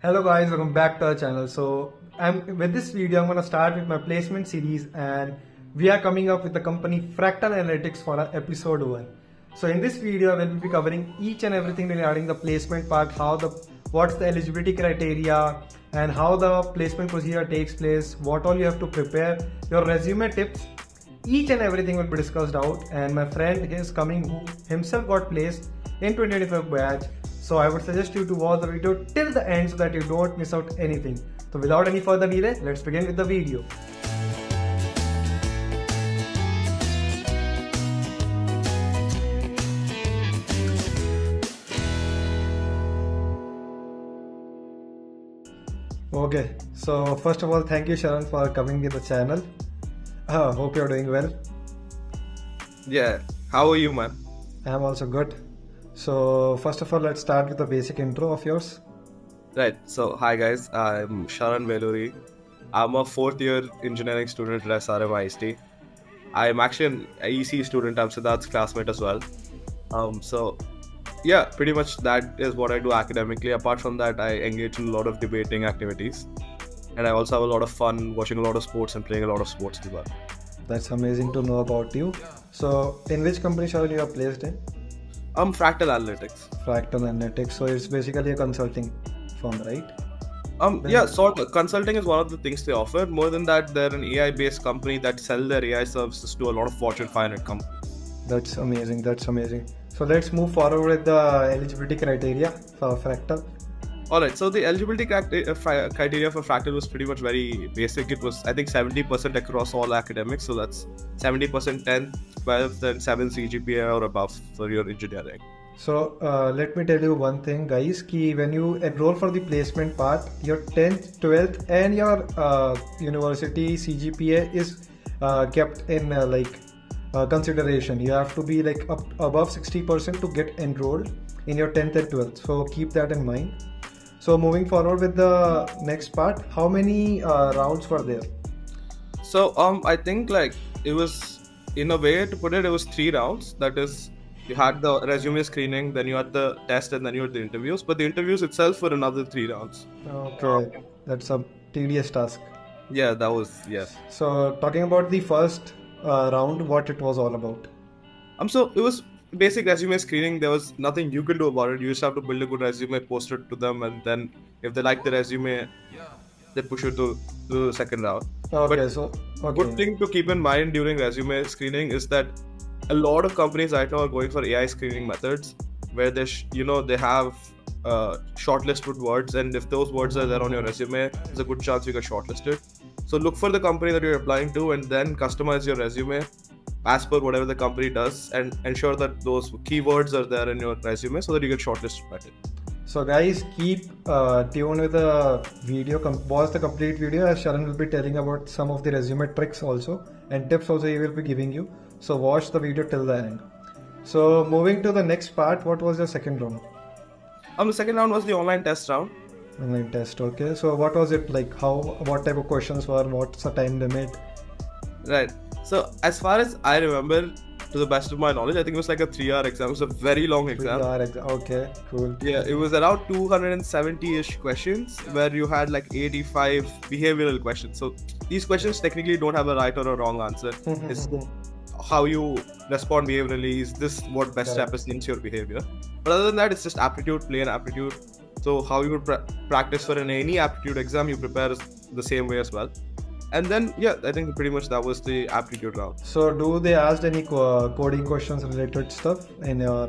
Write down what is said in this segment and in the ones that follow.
Hello guys, welcome back to our channel. So I'm with this video, I'm gonna start with my placement series and we are coming up with the company Fractal Analytics for our episode one. So in this video, we'll be covering each and everything regarding the placement part, how the what's the eligibility criteria and how the placement procedure takes place, what all you have to prepare, your resume tips, each and everything will be discussed out and my friend is coming who himself got placed in 2025 batch so I would suggest you to watch the video till the end so that you don't miss out anything. So without any further delay, let's begin with the video. Okay, so first of all, thank you Sharan for coming to the channel. Uh, hope you're doing well. Yeah, how are you, man? I'm also good. So first of all, let's start with the basic intro of yours. Right. So hi guys, I'm Sharan Veluri. I'm a fourth year engineering student at SRM IST. I'm actually an EC student. I'm Siddharth's classmate as well. Um, so yeah, pretty much that is what I do academically. Apart from that, I engage in a lot of debating activities, and I also have a lot of fun watching a lot of sports and playing a lot of sports as well. That's amazing to know about you. So, in which company, Sharan, you are placed in? Um, Fractal Analytics. Fractal Analytics. So it's basically a consulting firm, right? Um, yeah, sort of. Consulting is one of the things they offer. More than that, they're an AI-based company that sell their AI services to a lot of Fortune 500 companies. That's amazing. That's amazing. So let's move forward with the eligibility criteria for Fractal. All right. So the eligibility uh, criteria for Fractal was pretty much very basic. It was, I think, 70% across all academics. So that's 70% 10, 12, then 7 CGPA or above for your engineering. So uh, let me tell you one thing, guys. Key when you enroll for the placement part, your 10th, 12th, and your uh, university CGPA is uh, kept in uh, like uh, consideration. You have to be like up above 60% to get enrolled in your 10th and 12th. So keep that in mind. So moving forward with the next part, how many uh, rounds were there? So um, I think like it was in a way to put it, it was three rounds. That is, you had the resume screening, then you had the test, and then you had the interviews. But the interviews itself were another three rounds. Okay, that's a tedious task. Yeah, that was yeah. So talking about the first uh, round, what it was all about? Um, so it was basic resume screening, there was nothing you can do about it. You just have to build a good resume, post it to them, and then if they like the resume, they push you to, to the second round. Okay, but so okay. good thing to keep in mind during resume screening is that a lot of companies right now are going for AI screening methods, where they you know they have uh, shortlisted words, and if those words are there on your resume, there's a good chance you get shortlisted. So look for the company that you're applying to, and then customize your resume as per whatever the company does and ensure that those keywords are there in your resume so that you get shortlisted by it. So guys, keep uh, tuned with the video. Com- watch the complete video as Sharan will be telling about some of the resume tricks also and tips also he will be giving you. So watch the video till the end. So moving to the next part, what was your second round? Um, the second round was the online test round. Online test, okay. So what was it like? How? What type of questions were? What's the time limit? Right. So as far as I remember, to the best of my knowledge, I think it was like a three-hour exam. It was a very long exam. Three-hour exam. Okay, cool. Yeah, it was around 270-ish questions where you had like 85 behavioral questions. So these questions technically don't have a right or a wrong answer. Mm-hmm, it's mm-hmm. how you respond behaviorally. Is this what best Correct. represents your behavior? But other than that, it's just aptitude, plain aptitude. So how you would practice for an any aptitude exam, you prepare the same way as well and then yeah i think pretty much that was the aptitude round. So do they ask any co- coding questions related stuff in your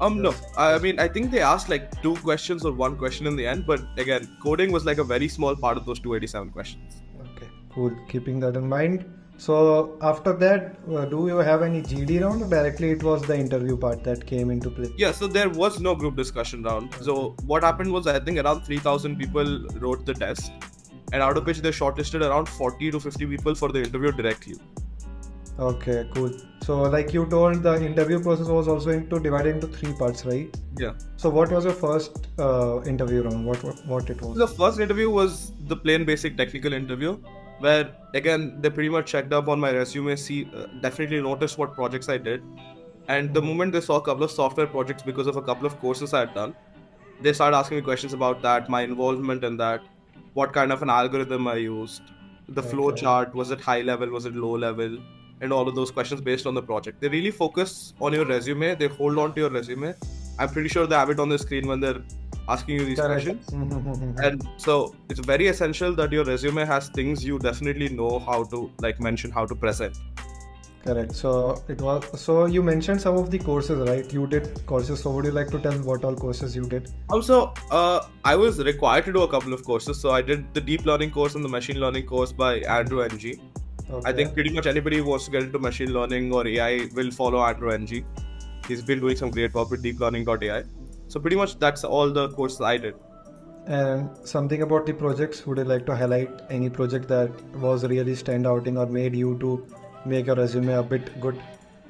um no. I mean i think they asked like two questions or one question in the end but again coding was like a very small part of those 287 questions. Okay cool. Keeping that in mind. So after that uh, do you have any gd round? Or directly it was the interview part that came into play. Yeah so there was no group discussion round. So what happened was i think around 3000 people wrote the test and out of which they shortlisted around 40 to 50 people for the interview directly. Okay, cool. So, like you told, the interview process was also into divided into three parts, right? Yeah. So, what was your first uh, interview round? What, what what it was? The first interview was the plain basic technical interview, where again they pretty much checked up on my resume, see uh, definitely noticed what projects I did, and the moment they saw a couple of software projects because of a couple of courses I had done, they started asking me questions about that, my involvement in that, what kind of an algorithm I used, the flow chart, was it high level, was it low level, and all of those questions based on the project. They really focus on your resume, they hold on to your resume. I'm pretty sure they have it on the screen when they're asking you these Correct. questions. Mhm. And so it's very essential that your resume has things you definitely know how to like mention how to present. Correct. So it was. So you mentioned some of the courses, right? You did courses. So would you like to tell what all courses you did? Also, uh, I was required to do a couple of courses. So I did the deep learning course and the machine learning course by Andrew Ng. I think pretty much anybody who wants to get into machine learning or AI will follow Andrew Ng. He's been doing some great work with deep deeplearning.ai. So pretty much that's all the courses I did. And something about the projects. Would you like to highlight any project that was really stand outing or made you to make your resume a bit good?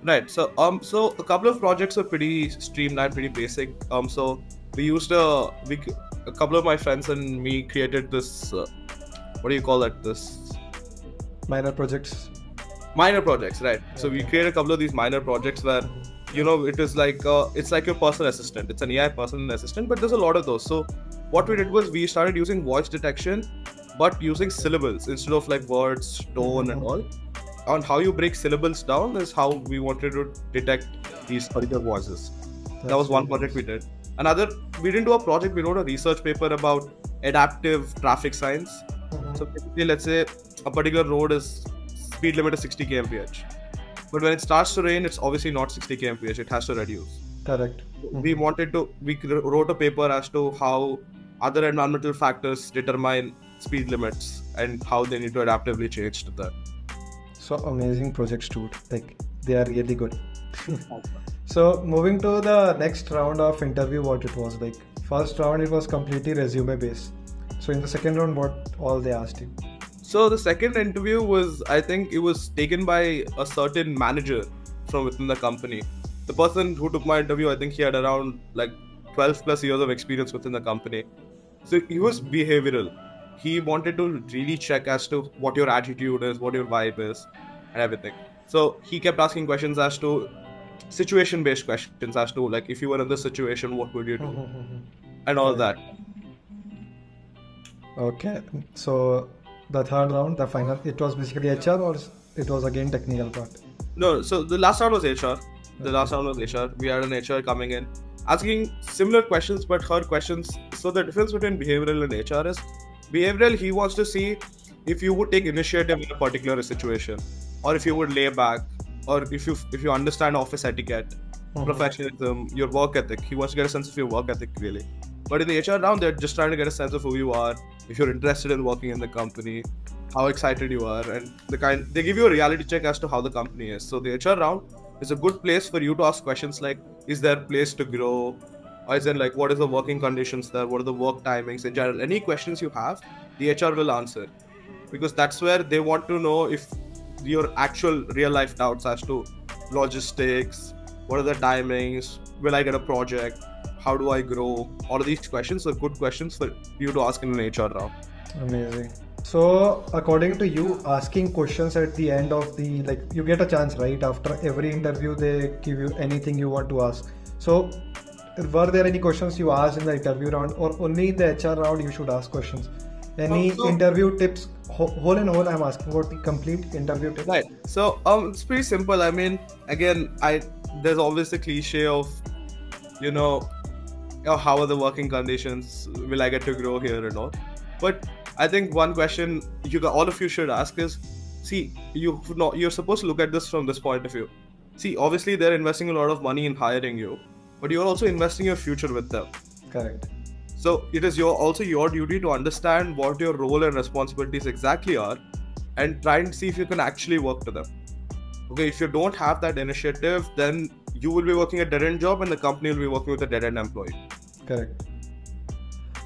Right. So um, so a couple of projects were pretty streamlined, pretty basic. Um, so we used a we a couple of my friends and me created this. Uh, what do you call that? This Minor projects. minor projects, right? So we created a couple of these minor projects where you know it is like uh, it's like your personal assistant. It's an AI personal assistant, but there's a lot of those. So what we did was we started using voice detection, but using syllables instead of like words, tone, and Mhm. all. On how you break syllables down is how we wanted to detect these particular voices. that was one project we did. Another, we didn't do a project. We wrote a research paper about adaptive traffic signs. Mhm. So basically, let's say a particular road is speed limit is 60 kmph, but when it starts to rain, it's obviously not 60 kmph. It has to reduce. Correct. We wanted to. We wrote a paper as to how other environmental factors determine speed limits and how they need to adaptively change to that. So amazing projects, dude. Like they are really good. so moving to the next round of interview, what it was like. First round it was completely resume based. So in the second round, what all they asked you? So the second interview was, I think, it was taken by a certain manager from within the company. The person who took my interview, I think he had around like 12 plus years of experience within the company. So he was behavioral. He wanted to really check as to what your attitude is, what your vibe is, and everything. So he kept asking questions as to situation-based questions as to like if you were in this situation, what would you do, and all that. Okay. So the third round, the final, it was basically HR or it was again technical part. No, so the last round was HR. The last round was HR. We had an HR coming in asking similar questions, but her questions. So the difference between behavioral and HR is behavioral. He wants to see if you would take initiative in a particular situation, or if you would lay back, or if you if you understand office etiquette, Mhm. professionalism, your work ethic. He wants to get a sense of your work ethic really. But in the HR round, they're just trying to get a sense of who you are, if you're interested in working in the company, how excited you are, and the kind they give you a reality check as to how the company is. So the HR round is a good place for you to ask questions like, is there place to grow? Is there like what is the working conditions there? What are the work timings in general? Any questions you have, the HR will answer. Because that's where they want to know if your actual real life doubts as to logistics, what are the timings, will I get a project, how do I grow? All of these questions are good questions for you to ask in an HR round. Amazing. So, according to you, asking questions at the end of the like, you get a chance, right? After every interview, they give you anything you want to ask. So, were there any questions you asked in the interview round, or only in the HR round you should ask questions? Any Um, so- interview tips, wh- whole and whole? I'm asking about the complete interview tips. Right. So um, it's pretty simple. I mean, again, I there's always the cliche of, you know, oh, how are the working conditions? Will I get to grow here and all? But I think one question you got, all of you should ask is, see, you know, you're supposed to look at this from this point of view. See, obviously they're investing a lot of money in hiring you, but you're also investing your future with them. Correct. So it is your also your duty to understand what your role and responsibilities exactly are, and try and see if you can actually work to them. Okay, if you don't have that initiative, then you will be working a dead end job, and the company will be working with a dead end employee. Correct.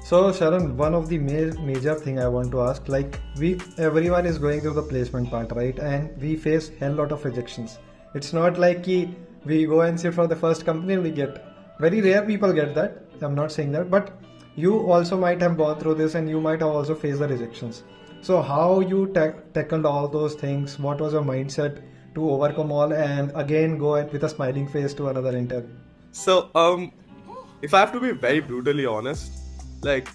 So Sharan, one of the ma- major thing I want to ask, like we everyone is going through the placement part, right? And we face hell lot of rejections. It's not like ki, we go and sit for the first company we get. Very rare people get that. I'm not saying that, but you also might have gone through this, and you might have also faced the rejections. So how you ta- tackled all those things? What was your mindset to overcome all, and again go with a smiling face to another interview? So um, if I have to be very brutally honest, like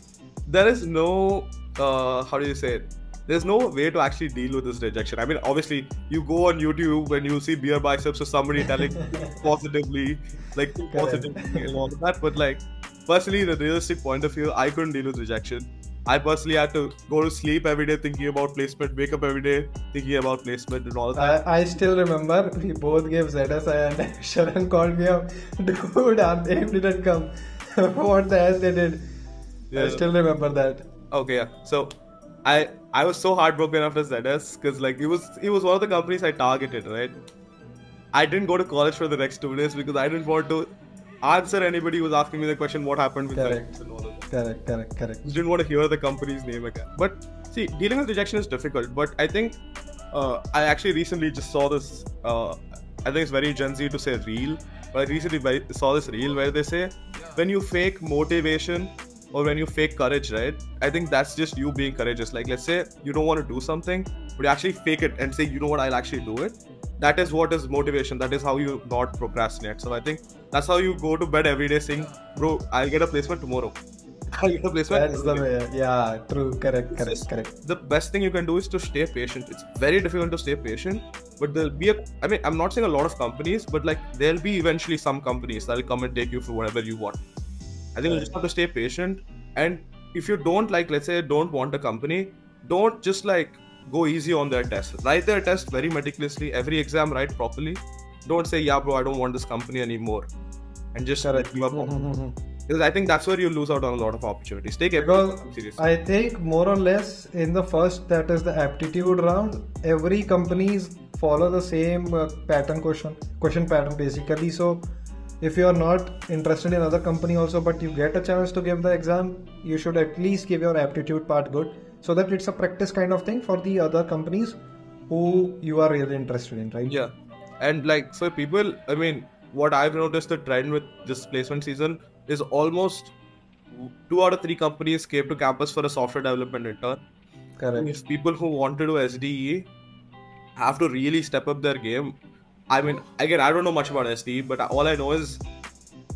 there is no uh, how do you say it? There's no way to actually deal with this rejection. I mean, obviously, you go on YouTube when you see BeerBiceps or somebody telling positively, like positively and all of that. But like, personally, the realistic point of view, I couldn't deal with rejection. I personally had to go to sleep every day thinking about placement, wake up every day thinking about placement and all that. I, I still remember we both gave ZSI and Sharan called me up. Dude, our name didn't come. what the hell they did? Yeah. I still remember that. Okay, yeah. So I I was so heartbroken after ZS because like it was it was one of the companies I targeted, right? I didn't go to college for the next two days because I didn't want to answer anybody who was asking me the question what happened with correct. and all of that. Correct, correct, correct. Just didn't want to hear the company's name again. But see, dealing with rejection is difficult. But I think uh, I actually recently just saw this. Uh, I think it's very Gen Z to say real, but I recently saw this reel where they say when you fake motivation or when you fake courage, right? I think that's just you being courageous. Like, let's say you don't want to do something, but you actually fake it and say, you know what, I'll actually do it. That is what is motivation. That is how you not procrastinate. So I think that's how you go to bed every day saying, bro, I'll get a placement tomorrow. I'll get a placement. That's the way. Yeah, true. Correct, correct, it's, correct. The best thing you can do is to stay patient. It's very difficult to stay patient, but there'll be a, I mean, I'm not saying a lot of companies, but like there'll be eventually some companies that'll come and take you for whatever you want I think you just have to stay patient. And if you don't like, let's say, don't want a company, don't just like go easy on their test. Write their test very meticulously. Every exam write properly. Don't say, yeah, bro, I don't want this company anymore, and just Correct. give up. because I think that's where you lose out on a lot of opportunities. Take it seriously. I think more or less in the first, that is the aptitude round. Every companies follow the same uh, pattern question question pattern basically. So if you are not interested in other company also but you get a chance to give the exam you should at least give your aptitude part good so that it's a practice kind of thing for the other companies who you are really interested in right? Yeah. And like for people i mean what i've noticed the trend with this placement season is almost two out of three companies came to campus for a software development intern. Correct. If people who want to do sde have to really step up their game I mean, again, I don't know much about SD, but all I know is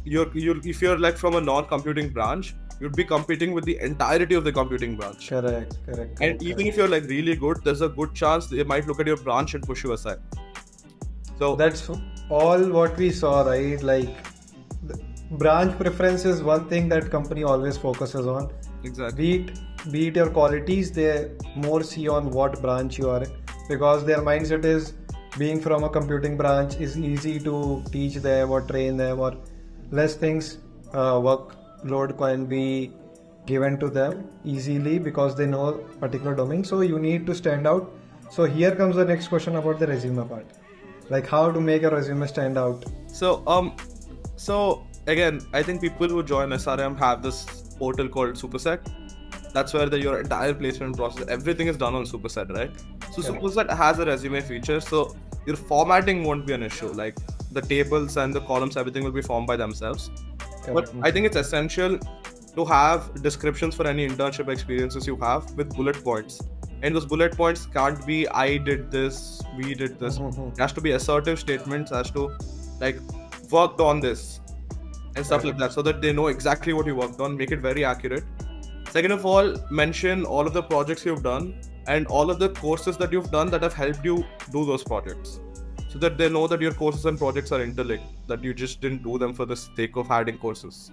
you're you if you're like from a non-computing branch, you'd be competing with the entirety of the computing branch. Correct, correct. and even correct. if you're like really good, there's a good chance they might look at your branch and push you aside. So that's all what we saw, right? Like branch preference is one thing that company always focuses on. Exactly. Be it, be it your qualities, they more see on what branch you are because their mindset is being from a computing branch is easy to teach them or train them or less things uh, workload can be given to them easily because they know particular domain. So you need to stand out. So here comes the next question about the resume part. Like how to make a resume stand out? So um so again i think people who join srm have this portal called superset. That's where the, your entire placement process everything is done on superset right so suppose that has a resume feature, so your formatting won't be an issue. Like the tables and the columns, everything will be formed by themselves. But I think it's essential to have descriptions for any internship experiences you have with bullet points. And those bullet points can't be I did this, we did this. Mm-hmm. It has to be assertive statements as to like worked on this and stuff like that so that they know exactly what you worked on, make it very accurate. Second of all, mention all of the projects you've done and all of the courses that you've done that have helped you do those projects. So that they know that your courses and projects are interlinked that you just didn't do them for the sake of adding courses.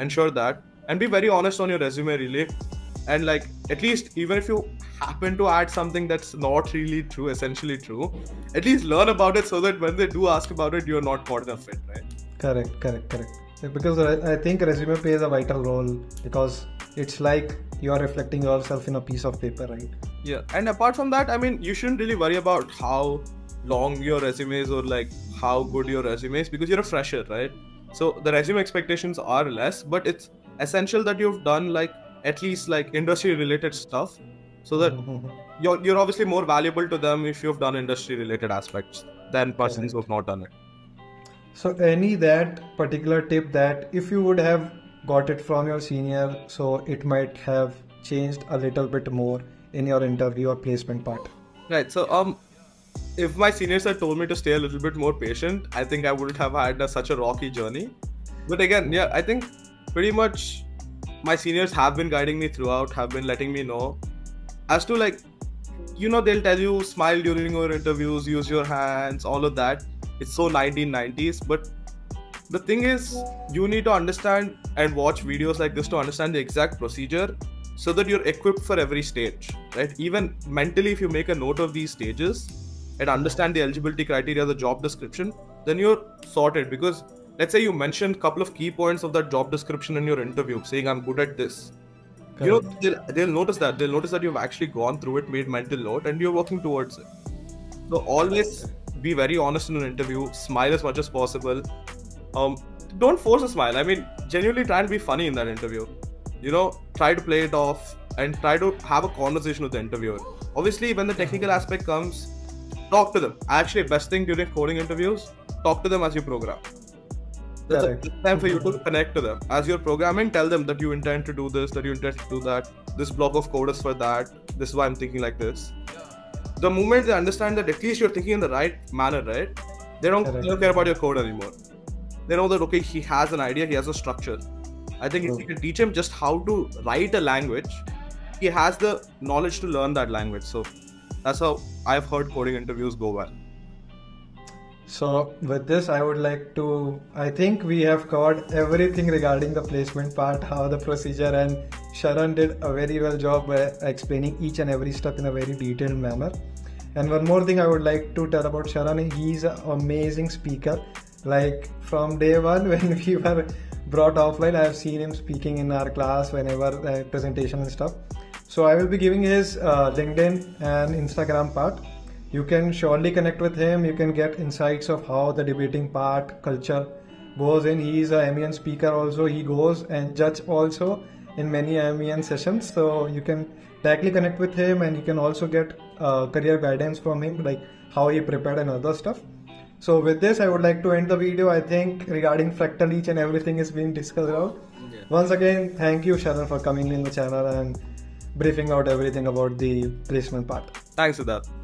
Ensure that and be very honest on your resume really. And like at least even if you happen to add something that's not really true essentially true at least learn about it so that when they do ask about it you're not caught in a fit right? Correct correct correct. Because I think resume plays a vital role because it's like you are reflecting yourself in a piece of paper right? Yeah and apart from that i mean you shouldn't really worry about how long your resume is or like how good your resume is because you're a fresher right? So the resume expectations are less but it's essential that you've done like at least like industry related stuff so that you're, you're obviously more valuable to them if you've done industry related aspects than persons who've not done it. So any that particular tip that if you would have got it from your senior so it might have changed a little bit more in your interview or placement part. Right so um if my seniors had told me to stay a little bit more patient i think i wouldn't have had a, such a rocky journey. But again yeah i think pretty much my seniors have been guiding me throughout, have been letting me know. As to like, you know, they'll tell you smile during your interviews, use your hands, all of that. It's so 1990s, but the thing is, you need to understand and watch videos like this to understand the exact procedure so that you're equipped for every stage, right? Even mentally, if you make a note of these stages and understand the eligibility criteria, the job description, then you're sorted. Because let's say you mentioned a couple of key points of that job description in your interview saying i'm good at this. Correct. you know they'll, they'll notice that. They'll notice that you've actually gone through it made mental note and you're working towards it. So always be very honest in an interview. Smile as much as possible um don't force a smile i mean genuinely try and be funny in that interview you know try to play it off and try to have a conversation with the interviewer obviously when the technical aspect comes talk to them actually best thing during coding interviews talk to them as you program that's Correct. a time for you to connect to them. As you're programming, tell them that you intend to do this, that you intend to do that. This block of code is for that. This is why I'm thinking like this. The moment they understand that at least you're thinking in the right manner, right? They don't, they don't care about your code anymore. They know that okay, he has an idea, he has a structure. I think if you hmm. can teach him just how to write a language, he has the knowledge to learn that language. So that's how I've heard coding interviews go well. So with this, I would like to, I think we have covered everything regarding the placement part, how the procedure and Sharan did a very well job by explaining each and every step in a very detailed manner. And one more thing I would like to tell about Sharan, he's an amazing speaker. Like from day one when we were brought offline, I have seen him speaking in our class whenever uh, presentation and stuff. So I will be giving his uh, LinkedIn and Instagram part. You can surely connect with him. You can get insights of how the debating part culture goes in. He is a MUN speaker also. He goes and judge also in many MUN sessions. So you can directly connect with him and you can also get uh, career guidance from him like how he prepared and other stuff so with this i would like to end the video. I think regarding fractal each and everything is being discussed out. Yeah. once again thank you sharan for coming in the channel and briefing out everything about the placement part. Thanks for that